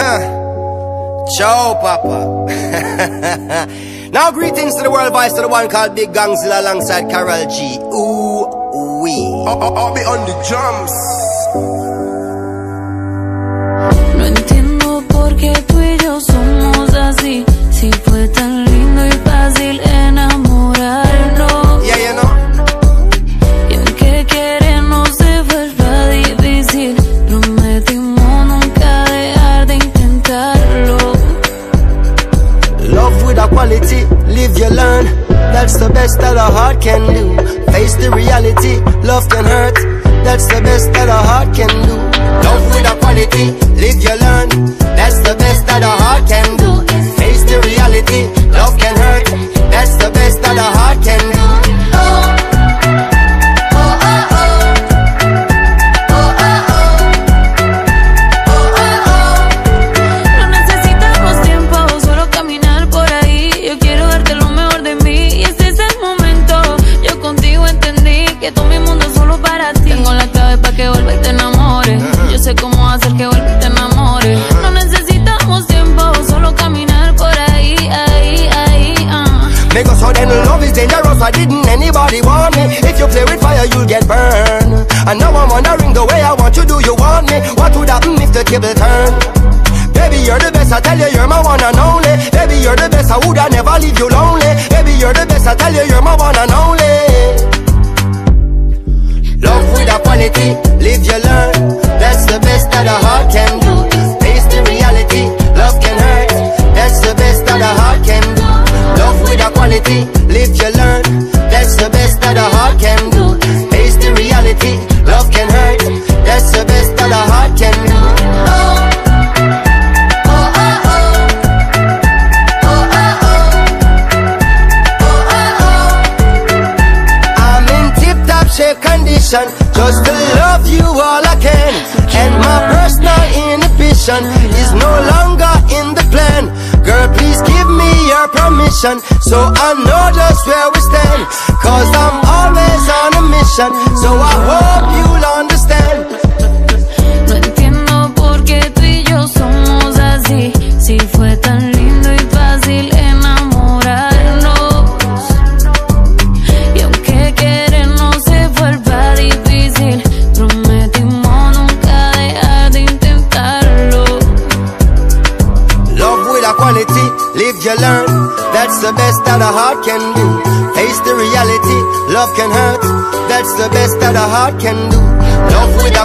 Ciao, Papa. now, greetings to the world voice to the one called Big Gongzilla alongside Karol G. Ooh, wee. I'll, I'll be on the drums. No entiendo por qué quality, live you learn. That's the best that a heart can do. Face the reality, love can hurt. That's the best that a heart can do. Love with a quality, sé cómo hacer que vuelva te enamores. No necesitamos tiempo, solo caminar por ahí, ahí, ahí. ah. Make us so then love is dangerous. Why didn't anybody want me? If you play with fire, you'll get burned. And now I'm wondering the way I want you. Do you want me? What would happen if the table turn? Baby, you're the best. I tell you, you're my one and only. Baby, you're the best. I would I never leave you lonely. Baby, you're the best. I tell you, you're my one and only. Quality, live you learn. That's the best that a heart can do. Condition Just to love you all I can And my personal inhibition Is no longer in the plan. Girl, please give me your permission So I know just where we stand. Cause I'm always on a mission. So I hope you'll you learn. That's the best that a heart can do. Face the reality, love can hurt. That's the best that a heart can do. Love with